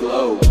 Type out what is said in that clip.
glow.